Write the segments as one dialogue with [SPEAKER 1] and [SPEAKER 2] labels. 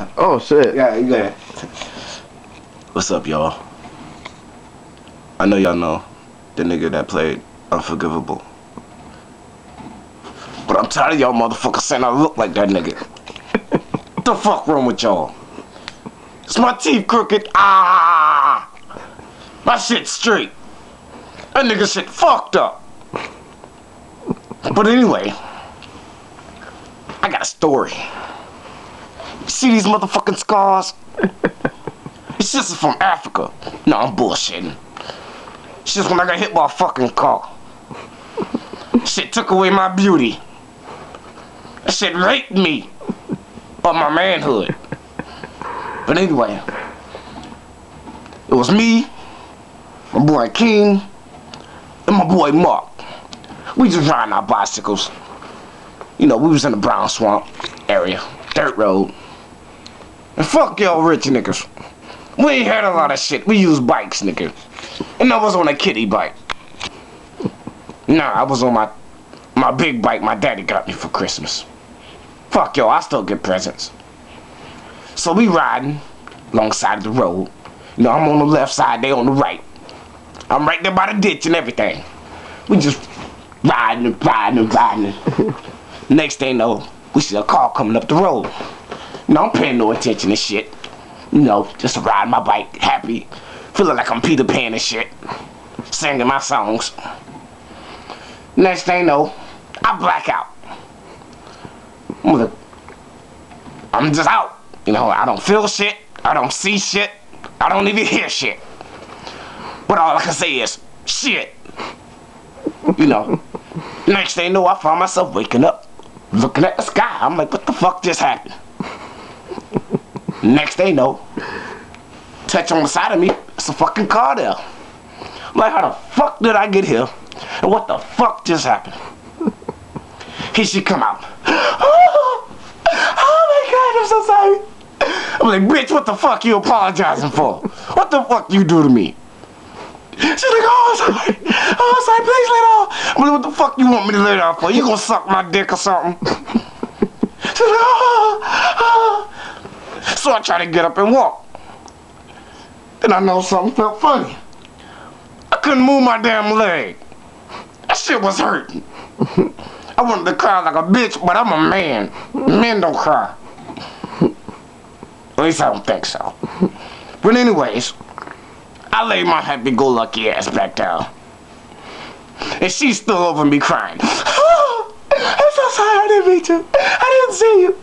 [SPEAKER 1] on.
[SPEAKER 2] Oh shit.
[SPEAKER 1] Yeah, you got What's up, y'all? I know y'all know the nigga that played Unforgivable. But I'm tired of y'all motherfuckers saying I look like that nigga. what the fuck wrong with y'all? Is my teeth crooked? Ah! My shit straight. That nigga shit fucked up. But anyway, I got a story. See these motherfucking scars? It's just from Africa. No, I'm bullshitting. It's just when I got hit by a fucking car. Shit took away my beauty. Shit raped me of my manhood. But anyway, it was me, my boy King, and my boy Mark. We just riding our bicycles. You know, we was in the brown swamp area, dirt road. And fuck y'all rich niggas. We ain't had a lot of shit. We use bikes, nigga. And I was on a kitty bike. Nah, I was on my my big bike my daddy got me for Christmas. Fuck yo, I still get presents. So we riding alongside of the road. You know, I'm on the left side, they on the right. I'm right there by the ditch and everything. We just riding and riding and riding. Next thing you know, we see a car coming up the road. Know, I'm paying no attention to shit. You know, just riding my bike, happy, feeling like I'm Peter Pan and shit, singing my songs. Next thing know, I black out. I'm just out. You know, I don't feel shit. I don't see shit. I don't even hear shit. But all I can say is, shit. You know. Next thing know, I find myself waking up, looking at the sky. I'm like, what the fuck just happened? Next you know, touch on the side of me, it's a fucking car there. I'm like, how the fuck did I get here? And what the fuck just happened? he she come out. Oh, my god, I'm so sorry. I'm like, bitch, what the fuck you apologizing for? What the fuck you do to me? She's like, oh, I'm sorry. Oh, sorry, please let off. I'm like, what the fuck you want me to let off for? You gonna suck my dick or something? She's like, oh. So I try to get up and walk. Then I know something felt funny. I couldn't move my damn leg. That shit was hurting. I wanted to cry like a bitch, but I'm a man. Men don't cry. At least I don't think so. But anyways, I laid my happy-go-lucky ass back down. And she's still over me crying. I'm so sorry I didn't meet you. I didn't see you.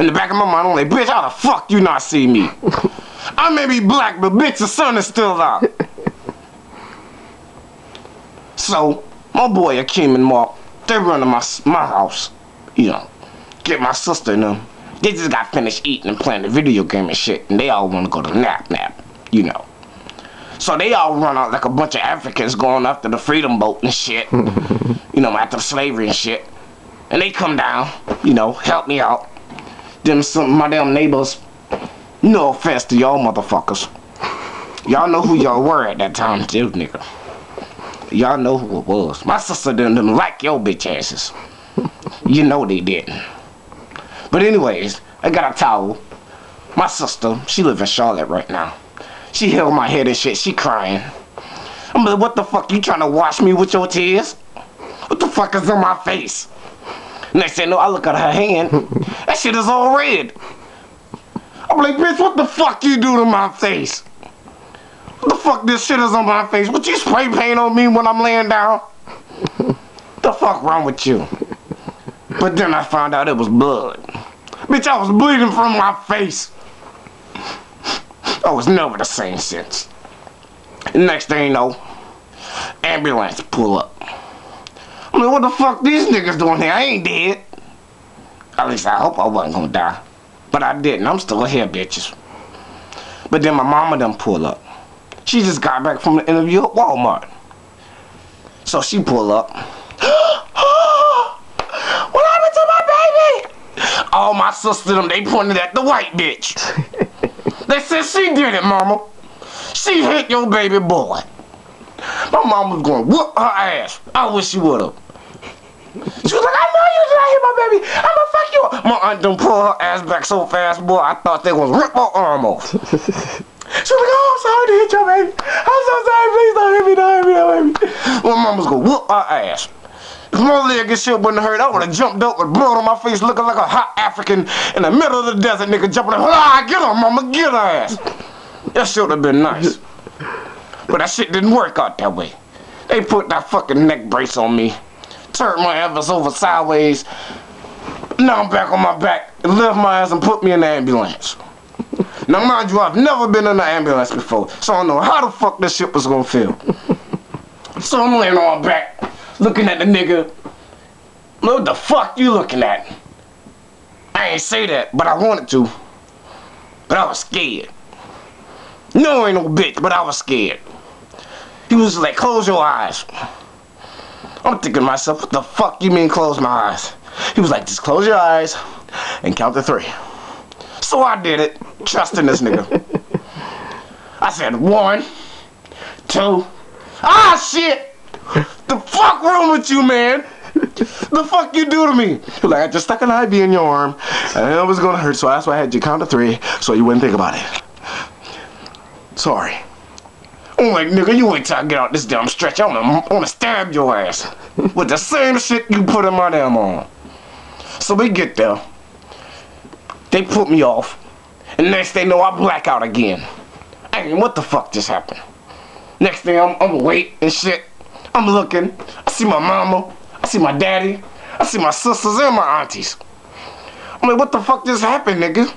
[SPEAKER 1] In the back of my mind, I'm like, bitch, how the fuck you not see me? I may be black, but bitch, the sun is still out. so, my boy Akeem and Mark, they run to my, my house, you know, get my sister and them. They just got finished eating and playing the video game and shit, and they all want to go to nap nap, you know. So they all run out like a bunch of Africans going after the freedom boat and shit, you know, after slavery and shit. And they come down, you know, help me out. Them some my damn neighbors. No offense to y'all motherfuckers. Y'all know who y'all were at that time, too, nigga. Y'all know who it was. My sister didn't, didn't like your bitch asses. You know they didn't. But anyways, I got a towel. My sister, she live in Charlotte right now. She held my head and shit. She crying. I'm like, what the fuck? You trying to wash me with your tears? What the fuck is on my face? Next thing you know, I look at her hand. that shit is all red. I'm like, bitch, what the fuck you do to my face? What the fuck this shit is on my face? What you spray paint on me when I'm laying down? the fuck wrong with you? But then I found out it was blood. Bitch, I was bleeding from my face. I was never the same since. Next thing you know, ambulance pull up. I mean, what the fuck these niggas doing here? I ain't dead. At least I hope I wasn't gonna die. But I didn't. I'm still here, bitches. But then my mama done pull up. She just got back from the interview at Walmart. So she pull up. what happened to my baby? All my sisters, them, they pointed at the white bitch. they said she did it, mama. She hit your baby boy. My mom was going whoop her ass. I wish she would have. She was like, I know you did not hit my baby. I'ma fuck you up. My aunt done pull her ass back so fast, boy, I thought they was rip my arm off. She was like, oh, I'm sorry to hit your baby. I'm so sorry. Please don't hit me. Don't hit me. Don't hit me. My mama's gonna whoop her ass. If my leg and shit wouldn't hurt, I would have jumped up with blood on my face looking like a hot African in the middle of the desert nigga jumping up. Ah, get her, mama, get her ass. That shit would have been nice. But that shit didn't work out that way. They put that fucking neck brace on me, turned my ass over sideways. Now I'm back on my back, lift my ass and put me in the ambulance. Now mind you, I've never been in an ambulance before, so I don't know how the fuck this shit was gonna feel. So I'm laying on my back, looking at the nigga. What the fuck you looking at? I ain't say that, but I wanted to. But I was scared. No, ain't no bitch, but I was scared. He was like, close your eyes. I'm thinking to myself, what the fuck you mean close my eyes? He was like, just close your eyes and count to three. So I did it, trusting this nigga. I said one, two, ah shit! The fuck wrong with you, man? The fuck you do to me? He was like, I just stuck an IV in your arm and it was gonna hurt, so that's why I had you count to three so you wouldn't think about it. Sorry. I'm like, nigga, you wait till I get out this damn stretch. I'm gonna, I'm gonna stab your ass with the same shit you put in my damn arm. So we get there. They put me off. And next thing know, I black out again. I mean, what the fuck just happened? Next thing, I'm, I'm awake and shit. I'm looking. I see my mama. I see my daddy. I see my sisters and my aunties. I'm like, what the fuck just happened, nigga?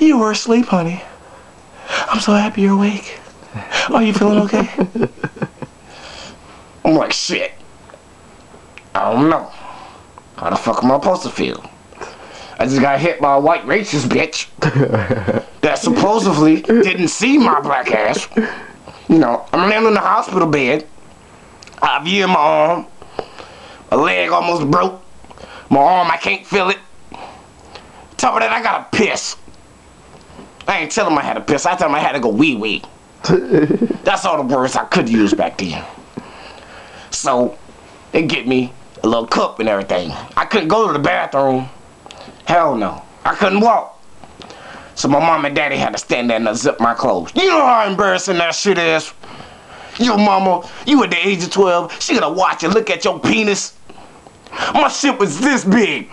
[SPEAKER 1] You were asleep, honey. I'm so happy you're awake. Are you feeling okay? I'm like, shit. I don't know. How the fuck am I supposed to feel? I just got hit by a white racist bitch that supposedly didn't see my black ass. You know, I'm laying in the hospital bed. I have in my arm. My leg almost broke. My arm, I can't feel it. Top of that, I gotta piss. I ain't tell him I had to piss. I tell him I had to go wee wee. That's all the words I could use back then. So, they get me a little cup and everything. I couldn't go to the bathroom. Hell no. I couldn't walk. So my mom and daddy had to stand there and zip my clothes. You know how embarrassing that shit is? Your mama, you at the age of 12, she gonna watch and look at your penis. My shit was this big.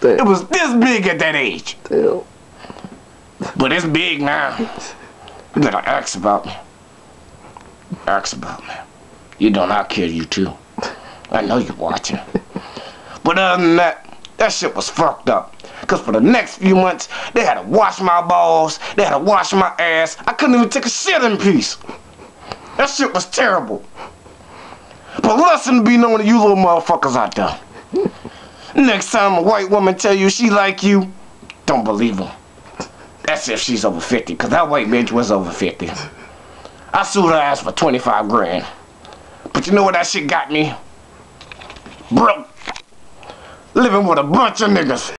[SPEAKER 2] Damn.
[SPEAKER 1] It was this big at that age.
[SPEAKER 2] Damn.
[SPEAKER 1] But it's big now. You better ask about me. Ask about me. You don't I kill you too. I know you're watching. But other than that, that shit was fucked up. Cause for the next few months, they had to wash my balls, they had to wash my ass. I couldn't even take a shit in peace. That shit was terrible. But lesson to be known to you little motherfuckers out there. Next time a white woman tell you she like you, don't believe her. That's if she's over 50, cause that white bitch was over 50. I sued her ass for 25 grand. But you know what that shit got me? Broke. Living with a bunch of niggas.